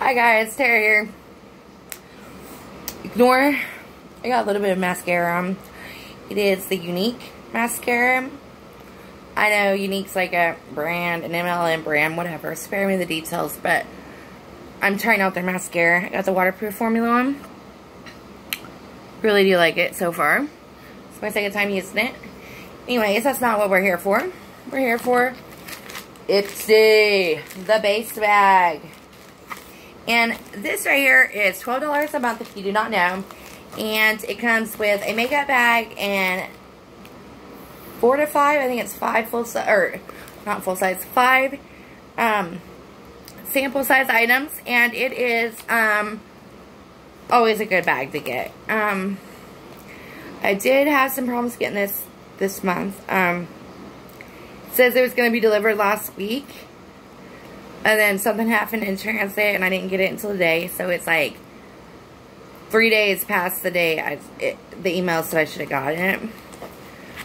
Hi guys, Tera here. Ignore, I got a little bit of mascara on. It is the Younique mascara. I know Younique's like a brand, an MLM brand, whatever. Spare me the details, but I'm trying out their mascara. I got the waterproof formula on. Really do like it so far. It's my second time using it. Anyways, that's not what we're here for. We're here for Ipsy, the base bag. And this right here is $12 a month if you do not know. And it comes with a makeup bag and four to five, I think it's five full size, or not full size, five um, sample size items. And it is um, always a good bag to get. Um, I did have some problems getting this this month. Um, says it was going to be delivered last week. And then something happened in transit and I didn't get it until today. So it's like three days past the day I, it, the email said I should have gotten it.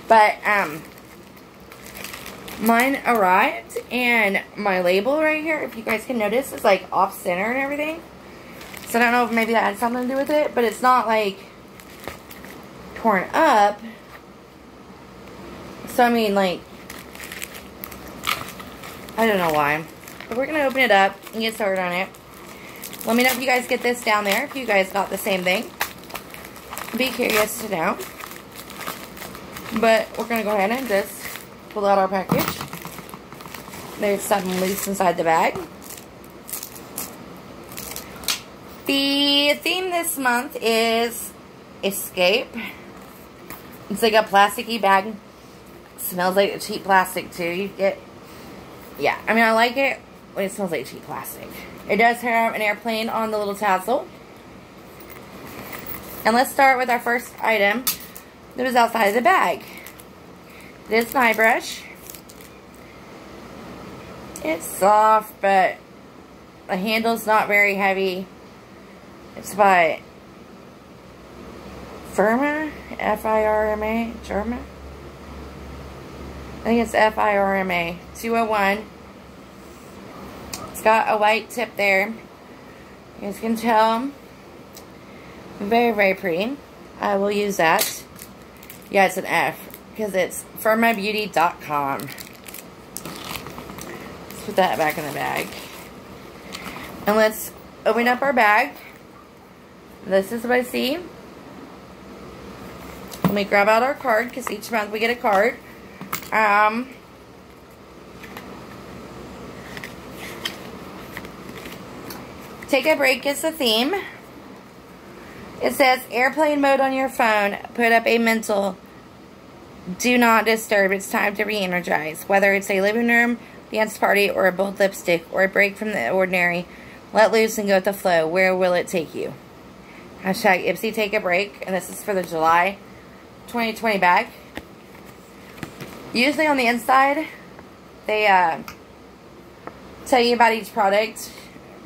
But, um, mine arrived and my label right here, if you guys can notice, is like off center and everything. So I don't know if maybe that had something to do with it, but it's not like torn up. So I mean like, I don't know why. But we're going to open it up and get started on it. Let me know if you guys get this down there, if you guys got the same thing. Be curious to know. But we're going to go ahead and just pull out our package. There's something loose inside the bag. The theme this month is Escape. It's like a plasticky bag. smells like cheap plastic too. You get, yeah, I mean I like it it smells like cheap plastic. It does have an airplane on the little tassel. And let's start with our first item that was outside of the bag. This eye brush. It's soft, but the handle's not very heavy. It's by Firma, F-I-R-M-A, German. I think it's F-I-R-M-A, 201 got a white tip there. You guys can tell. Very, very pretty. I will use that. Yeah, it's an F. Because it's firmabeauty.com. Let's put that back in the bag. And let's open up our bag. This is what I see. Let me grab out our card because each month we get a card. Um, Take a break is the theme. It says airplane mode on your phone. Put up a mental do not disturb. It's time to re-energize. Whether it's a living room, dance party, or a bold lipstick, or a break from the ordinary, let loose and go with the flow. Where will it take you? Hashtag Ipsy take a break. And this is for the July 2020 bag. Usually on the inside, they uh, tell you about each product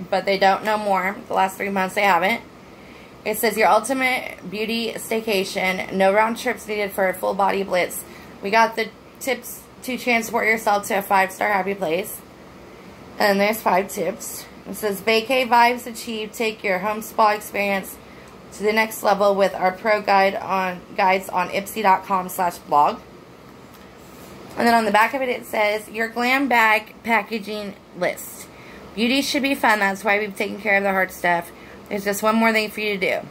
but they don't know more. The last three months they haven't. It says your ultimate beauty staycation. No round trips needed for a full body blitz. We got the tips to transport yourself to a five-star happy place. And there's five tips. It says vacay vibes achieved. Take your home spa experience to the next level with our pro guide on guides on ipsy.com slash blog. And then on the back of it, it says your glam bag packaging list. Beauty should be fun. That's why we've taken care of the hard stuff. There's just one more thing for you to do.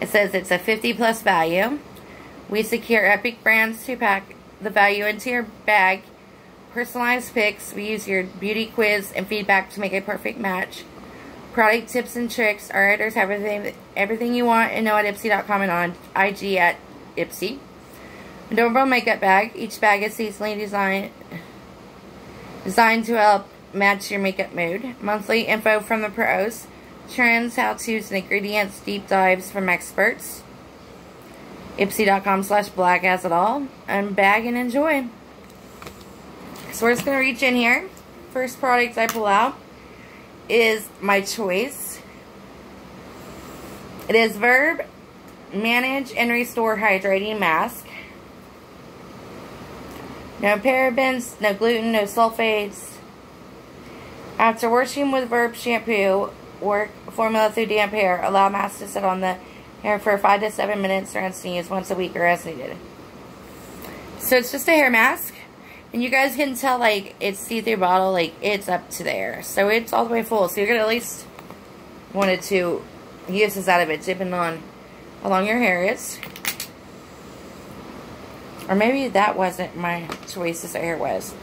It says it's a 50 plus value. We secure epic brands to pack the value into your bag. Personalized picks. We use your beauty quiz and feedback to make a perfect match. Product tips and tricks. Our editors have everything, everything you want and know at Ipsy.com and on IG at Ipsy. Adorable makeup bag. Each bag is seasonally designed, designed to help match your makeup mood. Monthly info from the pros. Trends, how-tos, and ingredients, deep dives from experts. Ipsy.com slash black as it all. And bag and enjoy. So we're just going to reach in here. First product I pull out is my choice. It is Verb Manage and Restore Hydrating Mask. No parabens, no gluten, no sulfates, After washing with Verb shampoo, work formula through damp hair. Allow mask to sit on the hair for 5 to 7 minutes. Rinse and use once a week or as needed. So it's just a hair mask. And you guys can tell, like, it's see-through bottle, like, it's up to there. So it's all the way full. So you're going to at least wanted to use this out of it, depending on how long your hair is. Or maybe that wasn't my choice as hair was.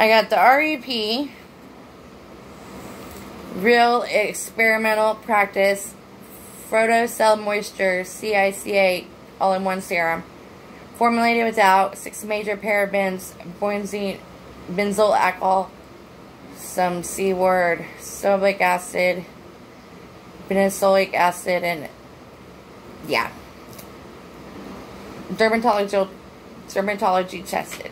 I got the REP Real Experimental Practice Phyto Cell Moisture CICA all-in-one serum. Formulated without six major parabens, benzene, benzyl alcohol, some C word, acid, benzoic acid, and yeah. Dermatology, dermatology tested.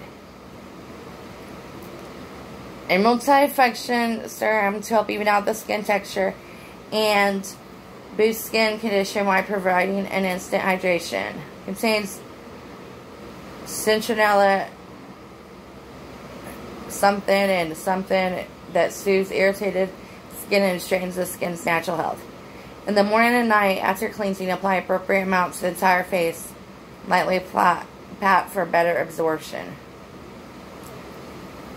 A multi-function serum to help even out the skin texture and boost skin condition while providing an instant hydration. Contains citronella something and something that soothes irritated skin and straightens the skin's natural health. In the morning and night, after cleansing, apply appropriate amounts to the entire face. Lightly pat for better absorption.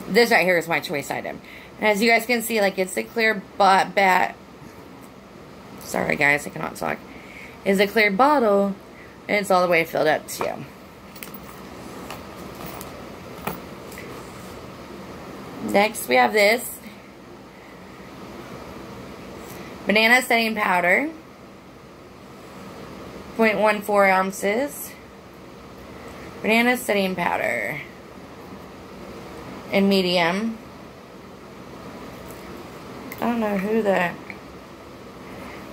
This right here is my choice item. And as you guys can see, like it's a clear but bat. Sorry guys, I cannot talk. It's a clear bottle, and it's all the way filled up too. Next, we have this banana setting powder, 0.14 ounces, banana setting powder in medium. I don't know who the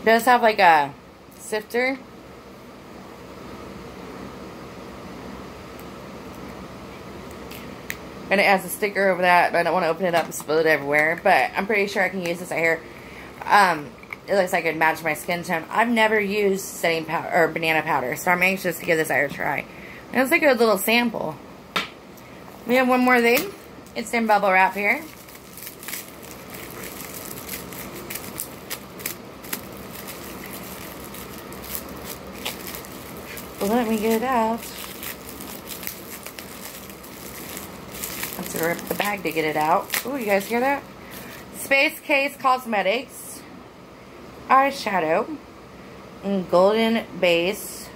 does have like a sifter. And it has a sticker over that, but I don't want to open it up and spill it everywhere. But I'm pretty sure I can use this right here. Um, it looks like it matches my skin tone. I've never used setting powder or banana powder, so I'm anxious to give this a try. And it's like a little sample. We have one more thing. It's in bubble wrap here. Let me get it out. I have to rip the bag to get it out. Oh, you guys hear that? Space Case Cosmetics eyeshadow in golden base.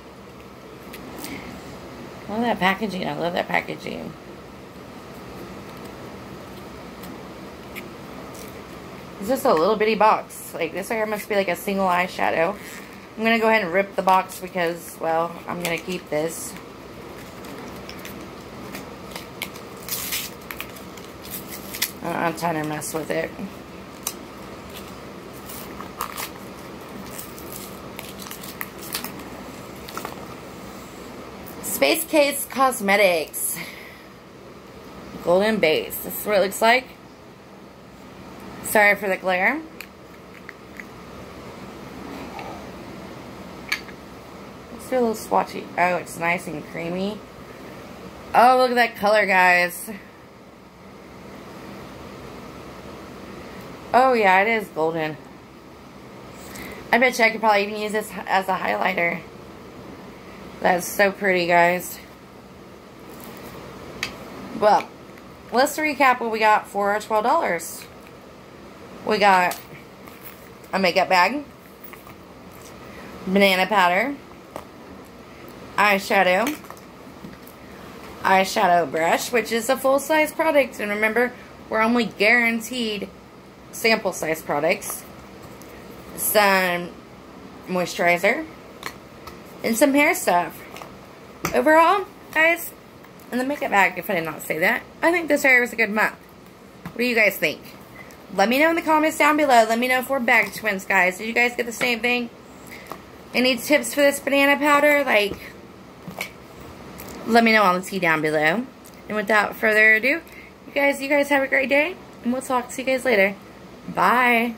Love that packaging. I love that packaging. It's just a little bitty box. Like, this right here must be like a single eyeshadow. I'm going to go ahead and rip the box because, well, I'm going to keep this. Uh, I don't have time to mess with it. Space Case Cosmetics. Golden base. This is what it looks like. Sorry for the glare. Let's do a little swatchy. Oh, it's nice and creamy. Oh, look at that color, guys. Oh, yeah, it is golden. I bet you I could probably even use this as a highlighter. That's so pretty, guys. Well, let's recap what we got for our $12. We got a makeup bag, banana powder, eyeshadow, eyeshadow brush, which is a full-size product. And remember, we're only guaranteed sample-size products. Some moisturizer, and some hair stuff. Overall, guys, in the makeup bag, if I did not say that, I think this hair was a good month. What do you guys think? Let me know in the comments down below. Let me know if we're bag twins, guys. Did you guys get the same thing? Any tips for this banana powder? Like, let me know on the tea down below. And without further ado, you guys, you guys have a great day. And we'll talk to you guys later. Bye.